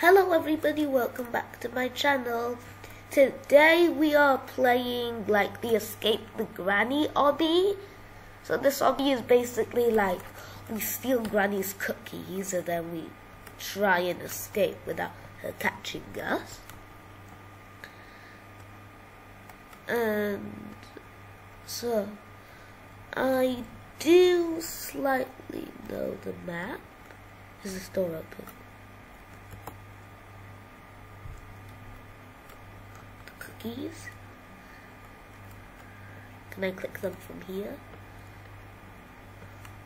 Hello everybody, welcome back to my channel. Today we are playing like the Escape the Granny obby. So this obby is basically like we steal Granny's cookies and then we try and escape without her catching us. And so I do slightly know the map. Is the store open? Cookies. Can I click them from here?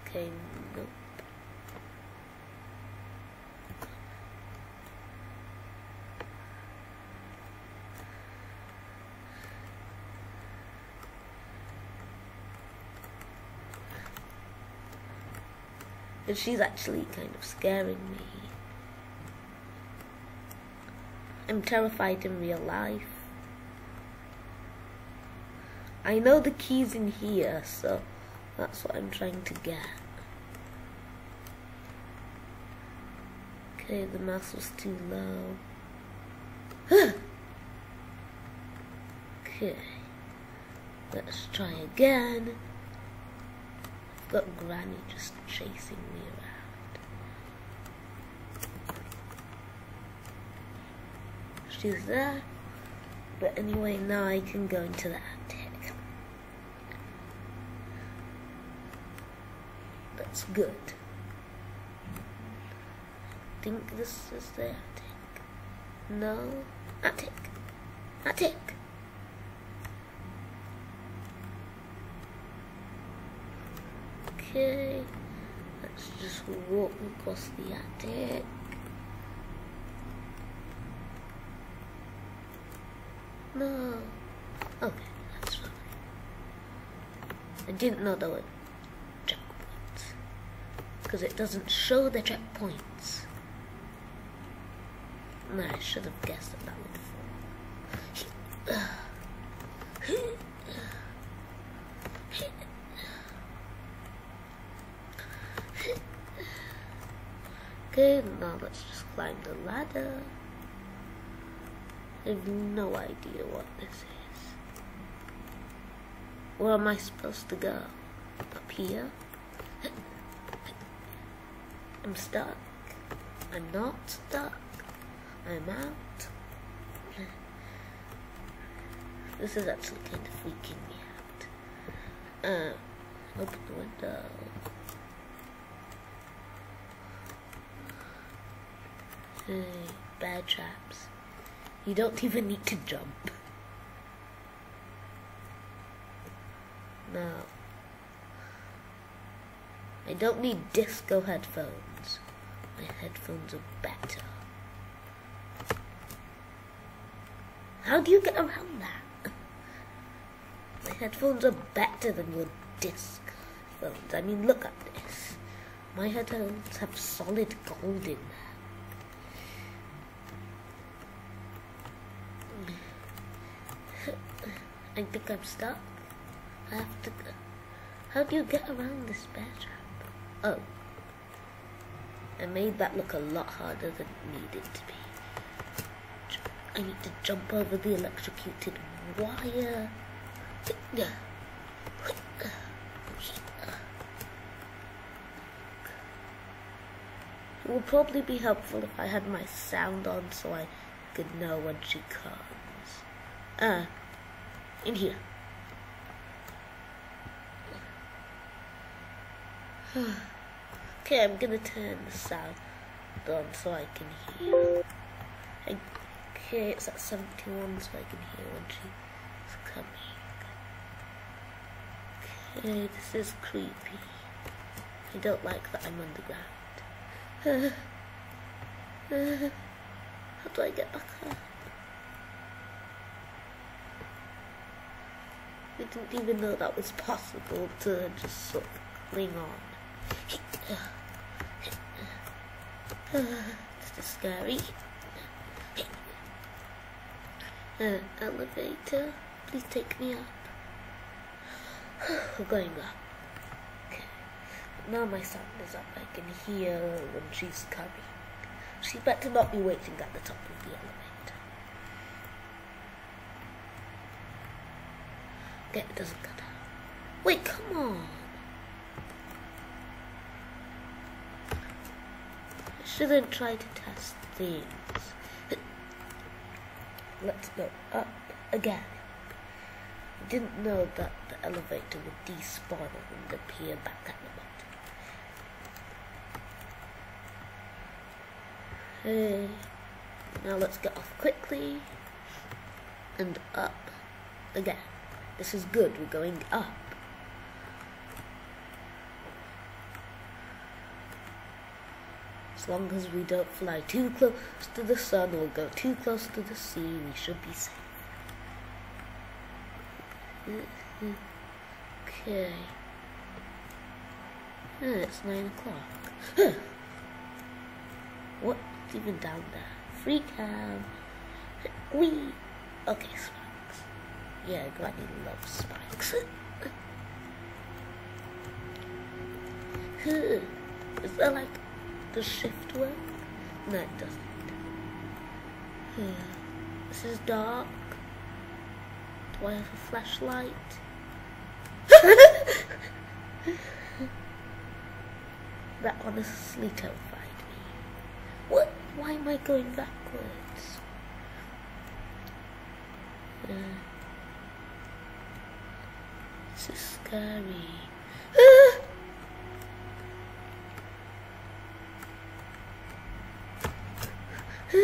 Okay, nope. And she's actually kind of scaring me. I'm terrified in real life. I know the key's in here, so that's what I'm trying to get. Okay, the mouse was too low. okay, let's try again got Granny just chasing me around. She's there. But anyway, now I can go into the Good. I think this is the attic. No. Attic. Attic. Okay, let's just walk across the attic. No. Okay, that's fine. I didn't know that checkpoints. Because it doesn't show the checkpoints. No, I should have guessed that that would fall. Okay, now let's just climb the ladder. I have no idea what this is. Where am I supposed to go? Up here? I'm stuck. I'm not stuck. I'm out. This is actually kind of freaking me out. Uh, open the window. Hey, bad traps. You don't even need to jump. No. I don't need disco headphones. My headphones are better. How do you get around that? My headphones are better than your disc phones. I mean, look at this. My headphones have solid gold in them. I think I'm stuck. I have to go. How do you get around this trap? Oh. I made that look a lot harder than it needed to be. I need to jump over the electrocuted wire. It would probably be helpful if I had my sound on so I could know when she comes. Ah, in here. okay, I'm gonna turn the sound on so I can hear. Okay, it's at 71 so I can hear when she's coming. Okay, this is creepy. I don't like that I'm underground. How do I get back up? I didn't even know that was possible to just sort of cling on. This is scary. Uh, elevator, please take me up. We're going up. Okay. Now my sound is up. I can hear when she's coming. She better not be waiting at the top of the elevator. Okay, it doesn't cut out. Wait, come on. I shouldn't try to test things. Let's go up again. I didn't know that the elevator would despawn and appear back at the bottom. Hey. Now let's get off quickly and up again. This is good, we're going up. As long as we don't fly too close to the sun or go too close to the sea, we should be safe. Okay. It's nine o'clock. What's even down there? Free cam. We. Okay, spikes. Yeah, Granny loves spikes. Is that like the shift work? No, it doesn't. This is dark. Do I have a flashlight? that honestly terrified me. What? Why am I going backwards? Uh, this is scary. At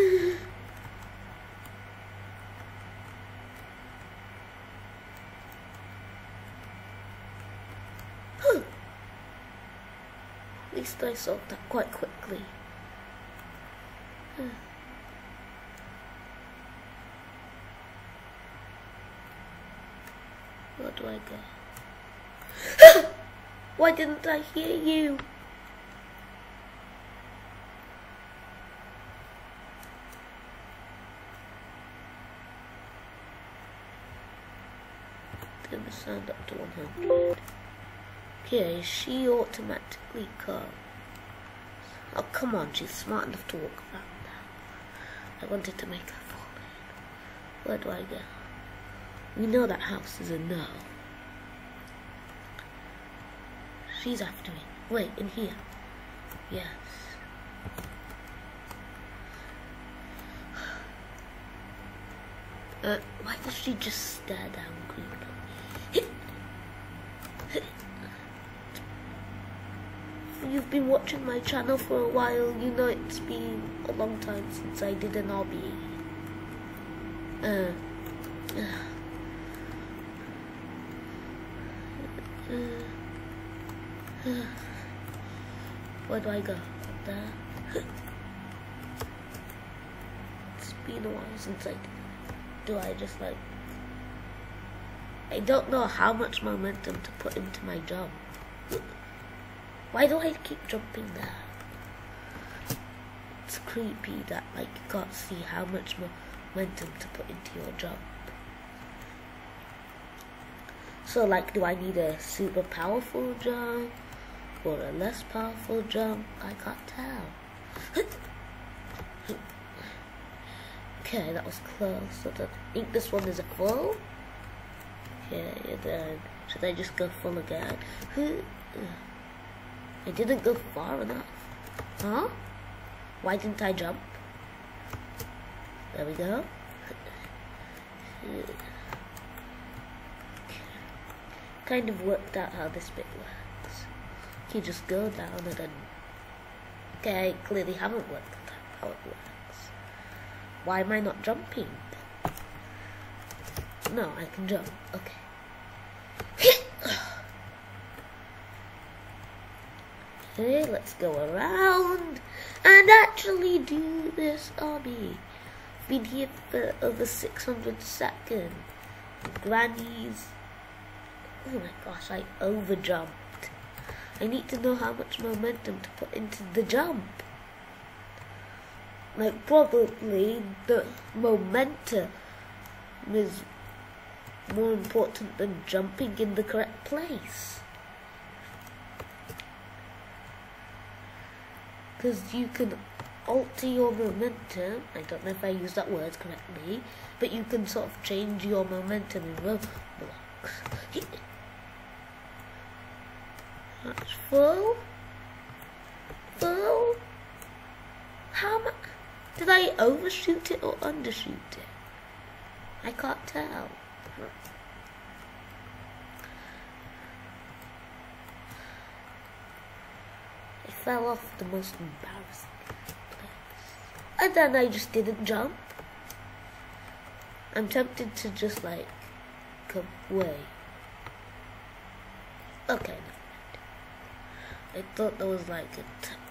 least I solved that quite quickly. Where do I go? Why didn't I hear you? Turn the sound up to 100. Okay, she automatically comes. Oh, come on, she's smart enough to walk around now. I wanted to make her fall in. Where do I go? We know that house is a no. She's after me. Wait, in here. Yes. Uh, why does she just stare down creepily? If you've been watching my channel for a while, you know it's been a long time since I did an obby. Uh, uh, uh, where do I go? Up there? it's been a while since I did. Do I just like... I don't know how much momentum to put into my jump. Why do I keep jumping there? It's creepy that like you can't see how much momentum to put into your jump. So like do I need a super powerful jump or a less powerful jump? I can't tell. okay, that was close. I think this one is a full. Okay, then should I just go full again? I didn't go far enough. Huh? Why didn't I jump? There we go. kind of worked out how this bit works. You just go down and then... Okay, I clearly haven't worked out how it works. Why am I not jumping? No, I can jump. Okay. Okay, let's go around and actually do this obby. Been uh, here for over 600 seconds. Grannies. Oh my gosh, I overjumped. I need to know how much momentum to put into the jump. Like, probably the momentum is more important than jumping in the correct place. Because you can alter your momentum. I don't know if I use that word correctly, but you can sort of change your momentum in Roblox. That's full. Full. How much? Did I overshoot it or undershoot it? I can't tell. Fell off the most embarrassing place. And then I just didn't jump. I'm tempted to just like come away. Okay. I thought there was like a. T-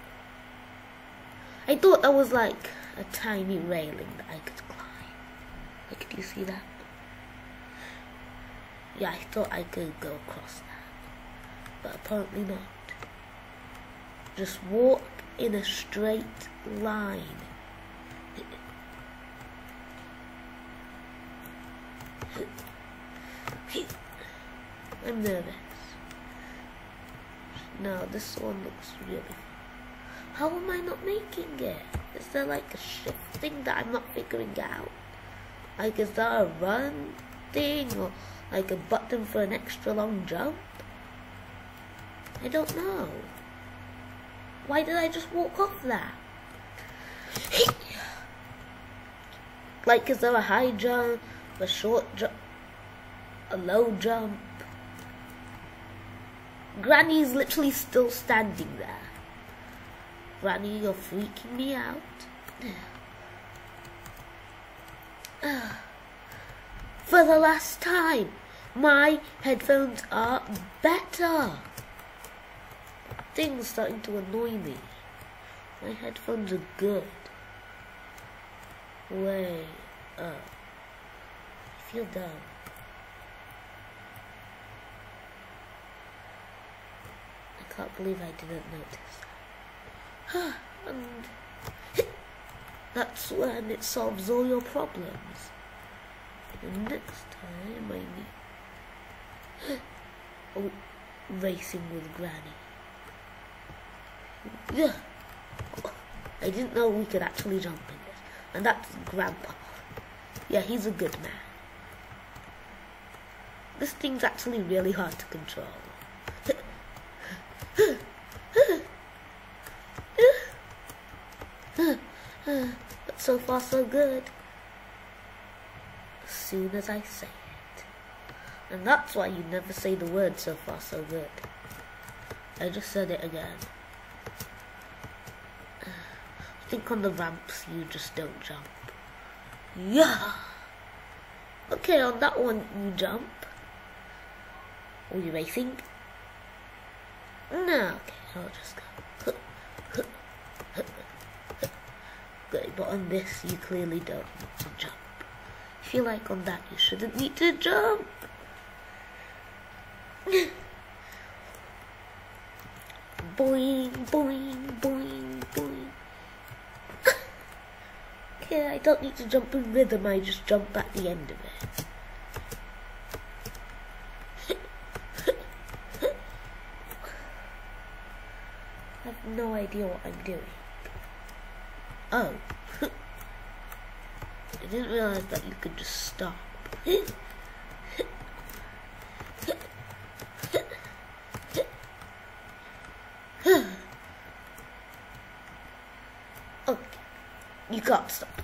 I thought there was like a tiny railing that I could climb. Like, do you see that? Yeah, I thought I could go across that, but apparently not. Just walk in a straight line. I'm nervous. No, this one looks really How am I not making it? Is there like a shift thing that I'm not figuring out? Like, is there a run thing or like a button for an extra long jump? I don't know. Why did I just walk off that? like, is there a high jump, a short jump, a low jump? Granny's literally still standing there. Granny, you're freaking me out. For the last time, my headphones are better. Things starting to annoy me. My headphones are good. Way up. I feel dumb. I can't believe I didn't notice. and that's when it solves all your problems. And next time I need oh, racing with Granny. Yeah. I didn't know we could actually jump in this. And that's Grandpa. Yeah, he's a good man. This thing's actually really hard to control. but so far so good. As soon as I say it. And that's why you never say the word so far so good. I just said it again. Think on the ramps you just don't jump. Yeah! Okay, on that one you jump. Are you racing? No, okay, I'll just go. Okay, but on this you clearly don't need to jump. I feel like on that you shouldn't need to jump. boing, boing, boing, boing. Okay, I don't need to jump in rhythm, I just jump at the end of it. I have no idea what I'm doing. Oh. I didn't realize that you could just stop. okay. You can't stop.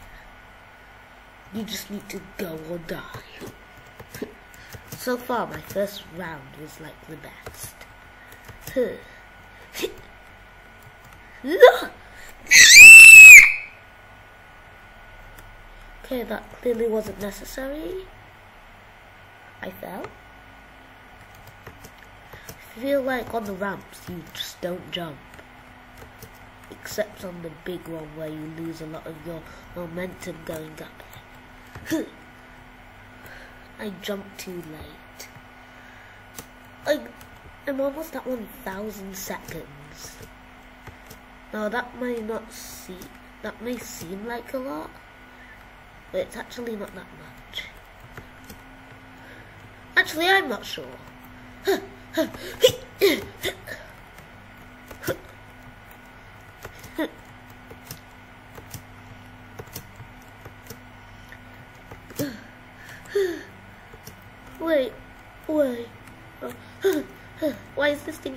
You just need to go or die. so far, my first round was like the best. Okay, that clearly wasn't necessary. I fell. I feel like on the ramps you just don't jump. Except on the big one where you lose a lot of your momentum going up. I jumped too late. I, I'm almost at 1,000 seconds. Now that may not seem, that may seem like a lot, but it's actually not that much. Actually, I'm not sure.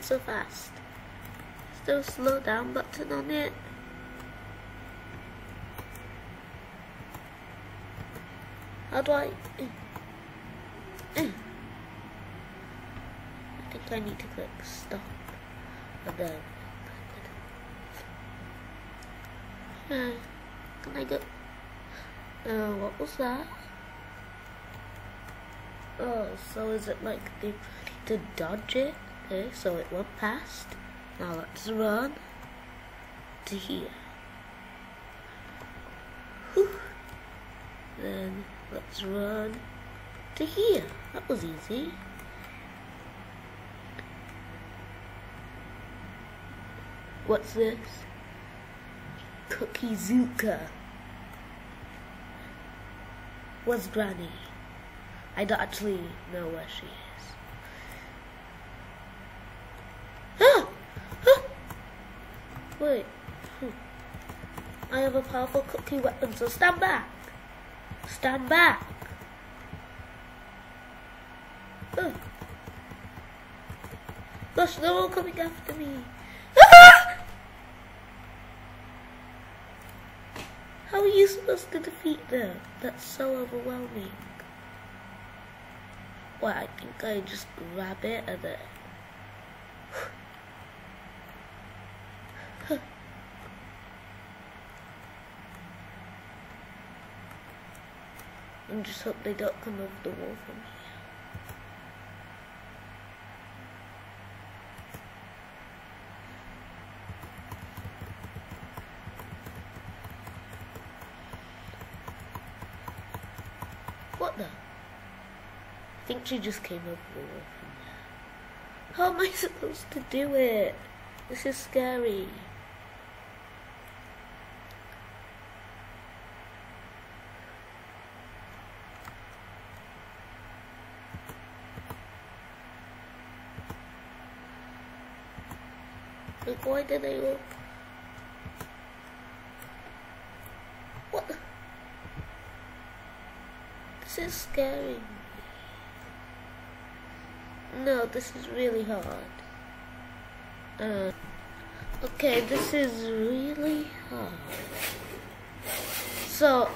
So fast? A slow down button on it? How do I... I think I need to click stop and then... Uh, can I go... Uh, what was that? Oh, so is it like the to dodge it? Okay, so it went past. Now let's run to here. Whew. Then let's run to here. That was easy. What's this? Cookie Zuka. Where's Granny? I don't actually know where she is. Ah! Ah! Wait. Hmm. I have a powerful cookie weapon, so stand back. Stand back. Oh. Gosh, they're all coming after me. How are you supposed to defeat them? That's so overwhelming. Well, I think I just grab it and then... and just hope they don't come over the wall for me. What the? I think she just came over the wall from there. How am I supposed to do it? This is scary. Why did they look? What. This is scary. No, this is really hard. Uh, okay, this is really hard. So,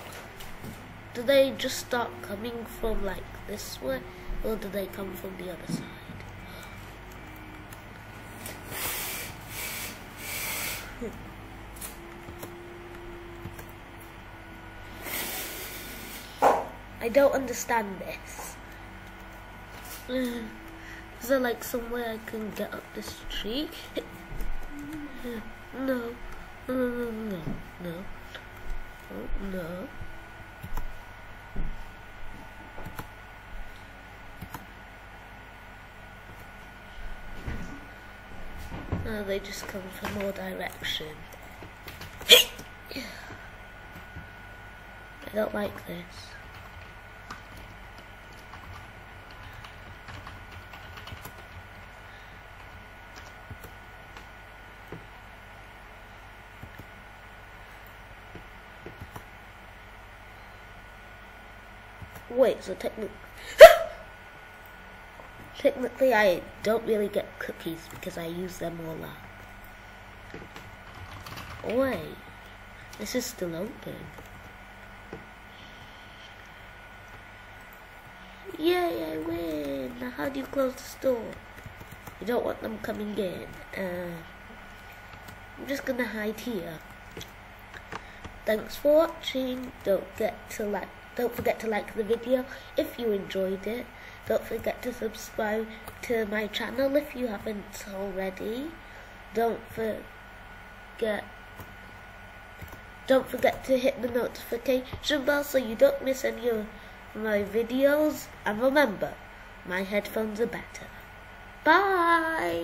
do they just start coming from like this way, or do they come from the other side? I don't understand this. Is there like somewhere I can get up this tree? no. No, no, no, no, no. no. Oh, They just come from all direction. I don't like this. Wait, so technically... technically I don't really get cookies because I use them all up. Wait, this is still open. Yay, I win! Now how do you close the store? You don't want them coming in. Uh, I'm just gonna hide here. Thanks for watching. Don't get to like don't forget to like the video if you enjoyed it. Don't forget to subscribe to my channel if you haven't already. Don't forget don't forget to hit the notification bell so you don't miss any of my videos. And remember, my headphones are better. Bye!